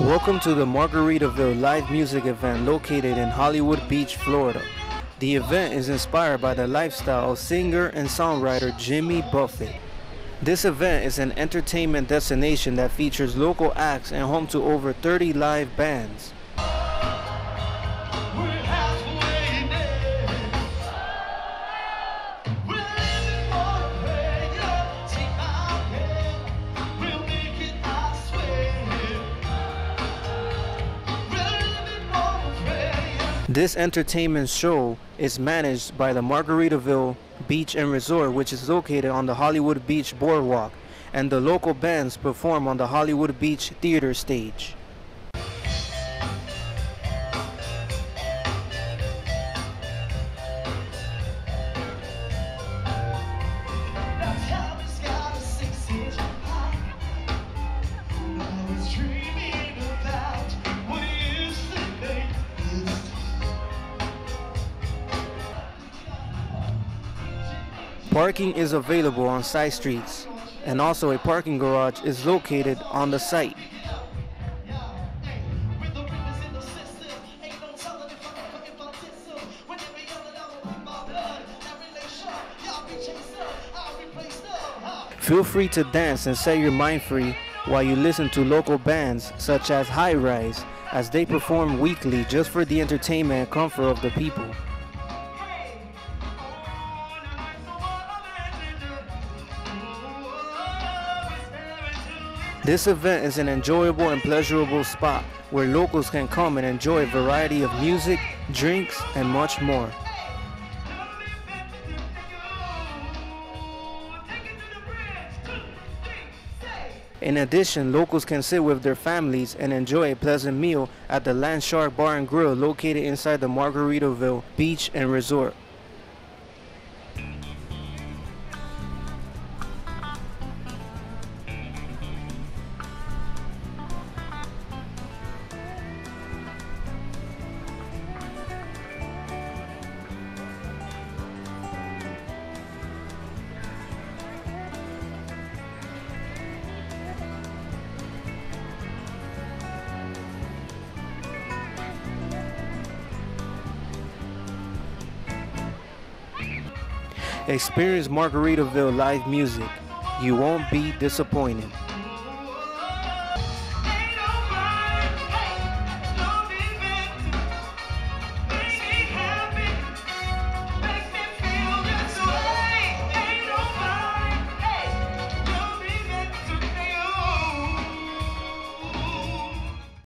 Welcome to the Margaritaville live music event located in Hollywood Beach, Florida. The event is inspired by the lifestyle of singer and songwriter Jimmy Buffett. This event is an entertainment destination that features local acts and home to over 30 live bands. This entertainment show is managed by the Margaritaville Beach and Resort, which is located on the Hollywood Beach Boardwalk, and the local bands perform on the Hollywood Beach Theater stage. Parking is available on side streets, and also a parking garage is located on the site. Feel free to dance and set your mind free while you listen to local bands such as High Rise as they perform weekly just for the entertainment and comfort of the people. This event is an enjoyable and pleasurable spot where locals can come and enjoy a variety of music, drinks, and much more. In addition, locals can sit with their families and enjoy a pleasant meal at the Landshark Bar and Grill located inside the Margaritaville Beach and Resort. Experience Margaritaville live music. You won't be disappointed.